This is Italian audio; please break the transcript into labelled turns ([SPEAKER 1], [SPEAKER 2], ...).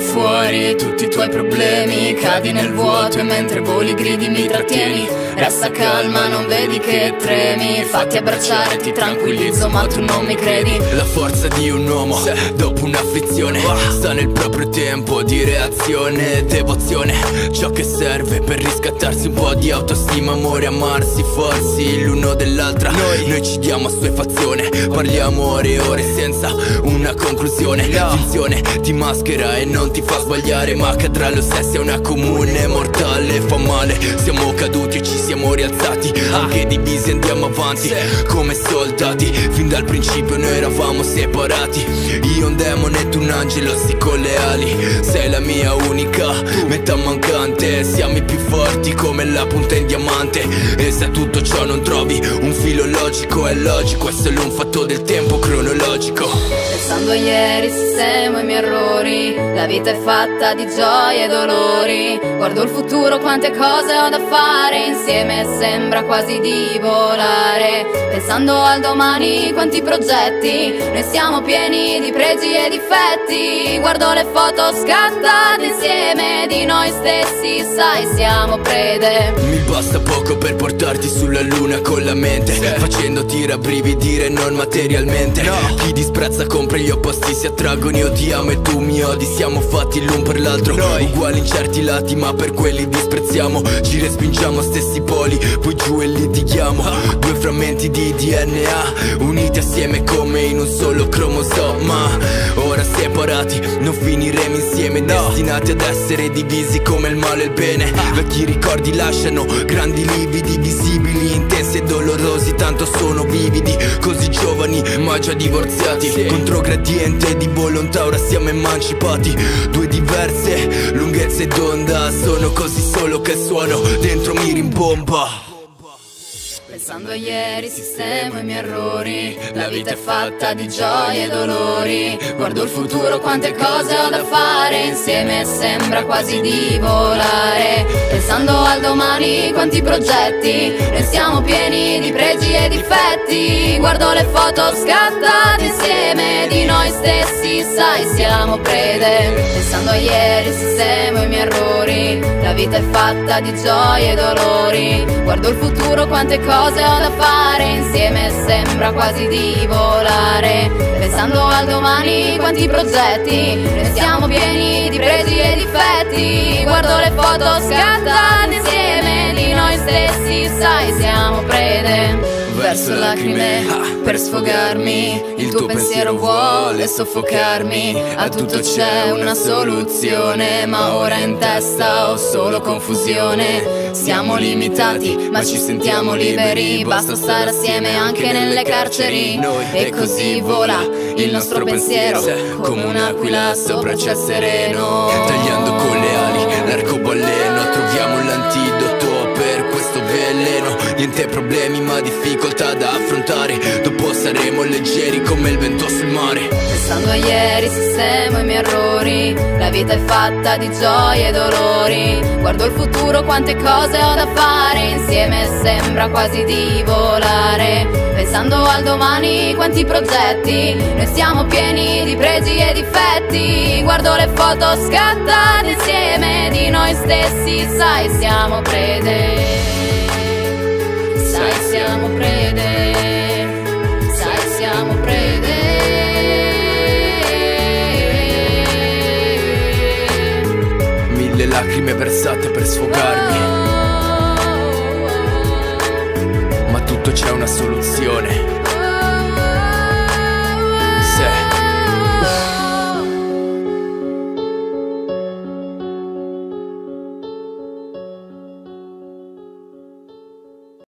[SPEAKER 1] fuori tutti i tuoi problemi Cadi nel vuoto e mentre voli gridi mi trattieni Resta calma, non vedi che tremi. Fatti abbracciare, ti tranquillizzo ma tu non mi credi.
[SPEAKER 2] La forza di un uomo, dopo un'afflizione. Sta nel proprio tempo di reazione Devozione, ciò che serve per riscattarsi un po' di autostima. Amore, amarsi, farsi l'uno dell'altra. Noi, Noi ci diamo assuefazione. Parliamo ore e ore senza una conclusione. Finzione ti maschera e non ti fa sbagliare Ma cadrà lo stesso, è una comune mortale. Fa male, siamo caduti e ci siamo rialzati Anche divisi andiamo avanti come soldati. Fin dal principio noi eravamo separati. Io un demone e tu un angelo, sì con le ali. Sei la mia unica metà mancante. Siamo i più forti come la punta in diamante. E se tutto ciò non trovi un filo logico È logico, è solo un fatto del tempo cronologico
[SPEAKER 1] Pensando a ieri sistemo i miei errori. La vita è fatta di gioie e dolori. Guardo il futuro, quante cose ho da fare. Insieme sembra quasi di volare. Pensando al domani, quanti progetti. Noi siamo pieni di pregi e difetti. Guardo le foto scattate insieme di noi stessi. Sai, siamo prede.
[SPEAKER 2] Mi basta poco per portarti sulla luna con la mente. Facendoti rabbrividire non materialmente. Chi disprezza compra gli opposti si attraggono Io ti amo e tu mi odi. Siamo fatti l'un per l'altro Uguali in certi lati ma per quelli disprezziamo. Ci respingiamo a stessi poli Poi giù e litighiamo. Due frammenti di DNA Uniti assieme come in un solo cromosoma. Ora separati non finiremo insieme. Destinati ad essere divisi come il male e il bene. Vecchi ricordi lasciano grandi lividi Visibili, intensi e dolorosi. Tanto sono vividi Così giovani ma già divorziati Controgradiente di volontà ora siamo emancipati. Due diverse lunghezze d'onda Sono così solo che suono dentro mi rimbomba
[SPEAKER 1] Pensando a ieri sistemo i miei errori. La vita è fatta di gioie e dolori. Guardo il futuro quante cose ho da fare. Insieme sembra quasi di volare. Pensando al domani quanti progetti. Noi siamo pieni di pregi e difetti. Guardo le foto scattate insieme di noi stessi. Sai siamo prede. Pensando a ieri sistemo i miei errori vita è fatta di gioie e dolori. Guardo il futuro quante cose ho da fare. Insieme sembra quasi di volare. Pensando al domani quanti progetti. Noi siamo pieni di pregi e difetti. Guardo le foto scattate insieme di noi stessi Sai siamo prede verso lacrime per sfogarmi. Il tuo pensiero vuole soffocarmi. A tutto c'è una soluzione Ma ora in testa ho solo confusione. Siamo limitati ma ci sentiamo liberi. Basta stare assieme anche nelle carceri. E così vola il nostro pensiero Come un'aquila sopra ciel sereno.
[SPEAKER 2] Tagliando con le ali l'arcobaleno Troviamo l'antidoto questo veleno. Niente problemi ma difficoltà da affrontare. Dopo saremo leggeri come il vento sul mare.
[SPEAKER 1] Pensando a ieri sistemo i miei errori. La vita è fatta di gioie e dolori. Guardo il futuro quante cose ho da fare. Insieme sembra quasi di volare. Pensando al domani quanti progetti. Noi siamo pieni di pregi e difetti. Guardo le foto scattate insieme di noi stessi. Sai siamo prede siamo prede Sai siamo prede.
[SPEAKER 2] Mille lacrime versate per sfogarmi. Ma tutto c'è una soluzione